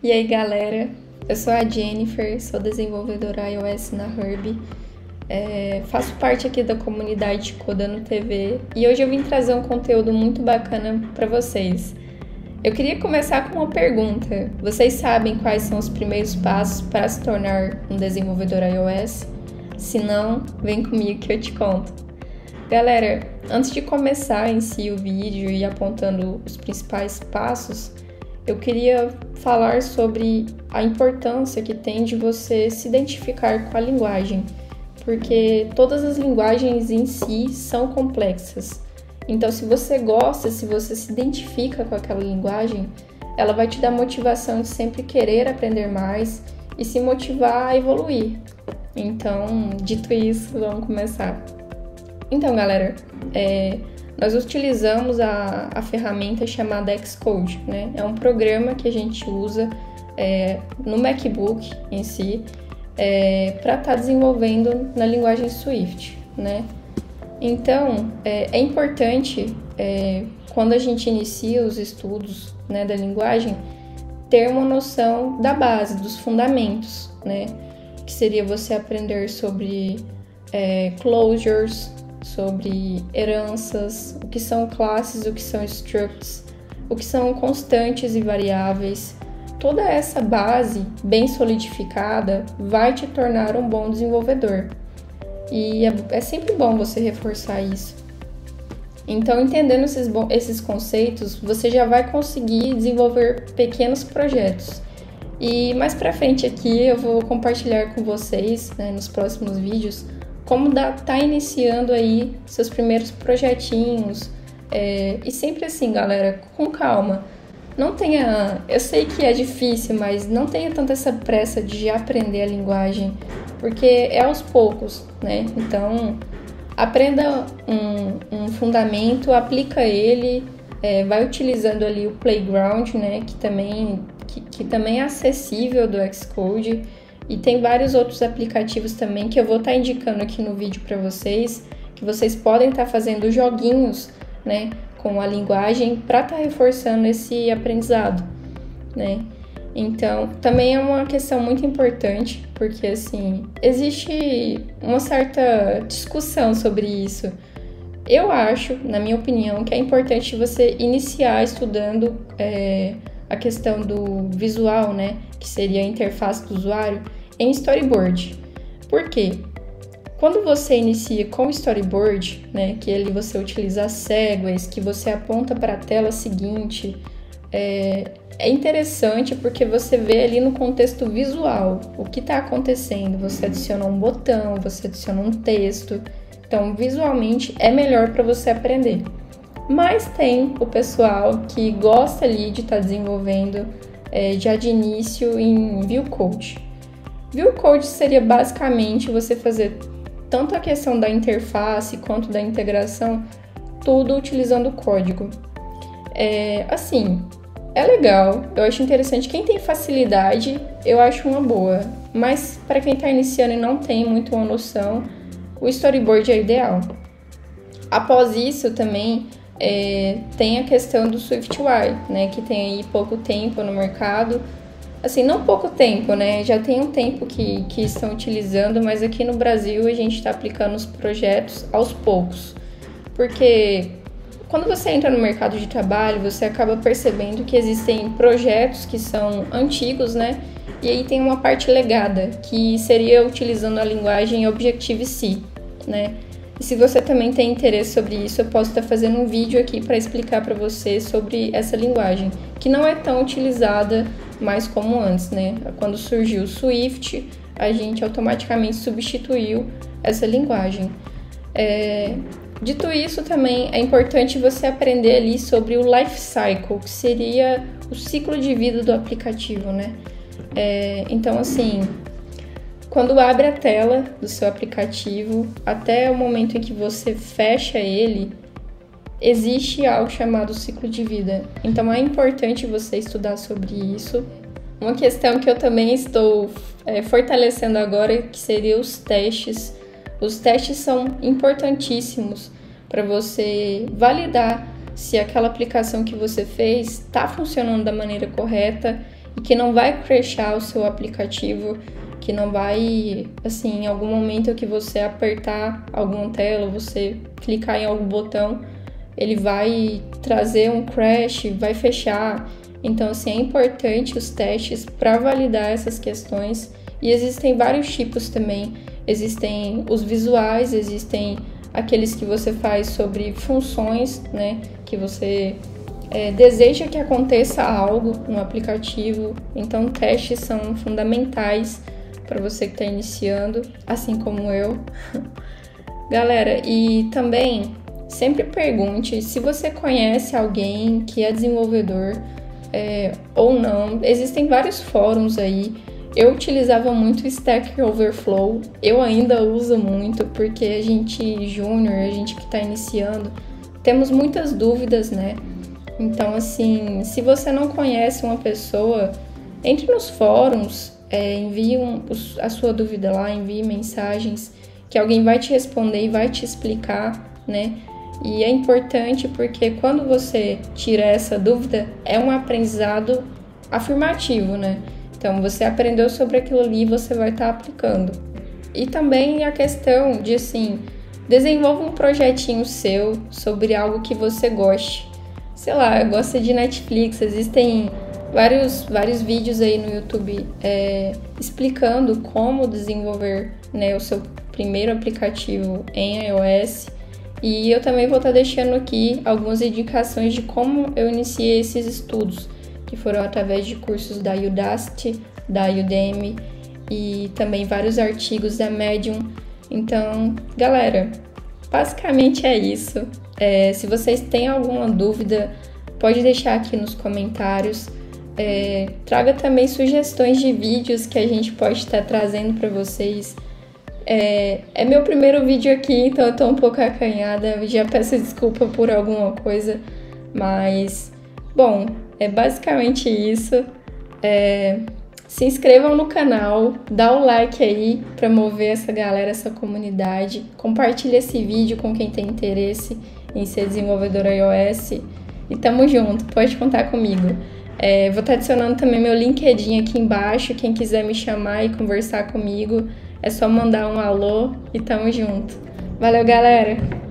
E aí, galera? Eu sou a Jennifer, sou desenvolvedora iOS na Herb. É, faço parte aqui da comunidade Codando TV e hoje eu vim trazer um conteúdo muito bacana para vocês. Eu queria começar com uma pergunta. Vocês sabem quais são os primeiros passos para se tornar um desenvolvedor iOS? Se não, vem comigo que eu te conto. Galera, antes de começar em si o vídeo e apontando os principais passos, eu queria falar sobre a importância que tem de você se identificar com a linguagem, porque todas as linguagens em si são complexas. Então, se você gosta, se você se identifica com aquela linguagem, ela vai te dar motivação de sempre querer aprender mais e se motivar a evoluir. Então, dito isso, vamos começar. Então, galera, é, nós utilizamos a, a ferramenta chamada Xcode, né? É um programa que a gente usa é, no MacBook em si é, para estar tá desenvolvendo na linguagem Swift, né? Então, é, é importante, é, quando a gente inicia os estudos né, da linguagem, ter uma noção da base, dos fundamentos, né? Que seria você aprender sobre é, closures, sobre heranças, o que são classes, o que são structs, o que são constantes e variáveis. Toda essa base bem solidificada vai te tornar um bom desenvolvedor. E é, é sempre bom você reforçar isso. Então, entendendo esses, esses conceitos, você já vai conseguir desenvolver pequenos projetos. E mais pra frente aqui eu vou compartilhar com vocês, né, nos próximos vídeos, como dá, tá iniciando aí seus primeiros projetinhos. É, e sempre assim, galera, com calma. Não tenha. Eu sei que é difícil, mas não tenha tanta essa pressa de aprender a linguagem, porque é aos poucos, né? Então, aprenda um, um fundamento, aplica ele, é, vai utilizando ali o Playground, né? Que também, que, que também é acessível do Xcode. E tem vários outros aplicativos também que eu vou estar tá indicando aqui no vídeo para vocês, que vocês podem estar tá fazendo joguinhos, né, com a linguagem para estar tá reforçando esse aprendizado, né? Então, também é uma questão muito importante, porque assim, existe uma certa discussão sobre isso. Eu acho, na minha opinião, que é importante você iniciar estudando é, a questão do visual, né? Que seria a interface do usuário, em storyboard. Por quê? Quando você inicia com storyboard, né, que ele você utiliza segways, que você aponta para a tela seguinte, é, é interessante porque você vê ali no contexto visual o que está acontecendo. Você adiciona um botão, você adiciona um texto. Então, visualmente é melhor para você aprender. Mas tem o pessoal que gosta ali de estar tá desenvolvendo é, já de início em View Code. View Code seria basicamente você fazer tanto a questão da interface quanto da integração, tudo utilizando o código. É, assim, é legal, eu acho interessante. Quem tem facilidade, eu acho uma boa. Mas para quem está iniciando e não tem muito uma noção, o storyboard é ideal. Após isso, também é, tem a questão do SwiftUI, né, que tem aí pouco tempo no mercado assim, não pouco tempo, né? Já tem um tempo que, que estão utilizando, mas aqui no Brasil a gente está aplicando os projetos aos poucos. Porque quando você entra no mercado de trabalho, você acaba percebendo que existem projetos que são antigos, né? E aí tem uma parte legada, que seria utilizando a linguagem Objective-C, né? E se você também tem interesse sobre isso, eu posso estar fazendo um vídeo aqui para explicar para você sobre essa linguagem, que não é tão utilizada mais como antes, né? Quando surgiu o Swift, a gente automaticamente substituiu essa linguagem. É, dito isso, também é importante você aprender ali sobre o life cycle, que seria o ciclo de vida do aplicativo, né? É, então, assim, quando abre a tela do seu aplicativo até o momento em que você fecha ele, existe algo chamado ciclo de vida. Então é importante você estudar sobre isso. Uma questão que eu também estou é, fortalecendo agora que seria os testes. Os testes são importantíssimos para você validar se aquela aplicação que você fez está funcionando da maneira correta e que não vai crashar o seu aplicativo, que não vai, assim, em algum momento que você apertar alguma tela, você clicar em algum botão, ele vai trazer um crash, vai fechar. Então, assim, é importante os testes para validar essas questões. E existem vários tipos também. Existem os visuais, existem aqueles que você faz sobre funções, né? Que você é, deseja que aconteça algo no aplicativo. Então, testes são fundamentais para você que está iniciando, assim como eu. Galera, e também sempre pergunte se você conhece alguém que é desenvolvedor é, ou não. Existem vários fóruns aí. Eu utilizava muito Stack Overflow, eu ainda uso muito porque a gente júnior, a gente que está iniciando, temos muitas dúvidas, né? Então, assim, se você não conhece uma pessoa, entre nos fóruns, é, envie um, a sua dúvida lá, envie mensagens que alguém vai te responder e vai te explicar, né? E é importante porque quando você tira essa dúvida, é um aprendizado afirmativo, né? Então você aprendeu sobre aquilo ali e você vai estar tá aplicando. E também a questão de assim, desenvolva um projetinho seu sobre algo que você goste. Sei lá, gosta de Netflix, existem vários, vários vídeos aí no YouTube é, explicando como desenvolver né, o seu primeiro aplicativo em iOS e eu também vou estar tá deixando aqui algumas indicações de como eu iniciei esses estudos, que foram através de cursos da Udacity, da Udemy e também vários artigos da Medium. Então, galera, basicamente é isso. É, se vocês têm alguma dúvida, pode deixar aqui nos comentários. É, traga também sugestões de vídeos que a gente pode estar trazendo para vocês é, é meu primeiro vídeo aqui, então eu tô um pouco acanhada. Já peço desculpa por alguma coisa, mas bom, é basicamente isso. É, se inscrevam no canal, dá um like aí para mover essa galera, essa comunidade. Compartilhe esse vídeo com quem tem interesse em ser desenvolvedor iOS. E tamo junto, pode contar comigo. É, vou estar adicionando também meu LinkedIn aqui embaixo. Quem quiser me chamar e conversar comigo, é só mandar um alô e tamo junto. Valeu, galera!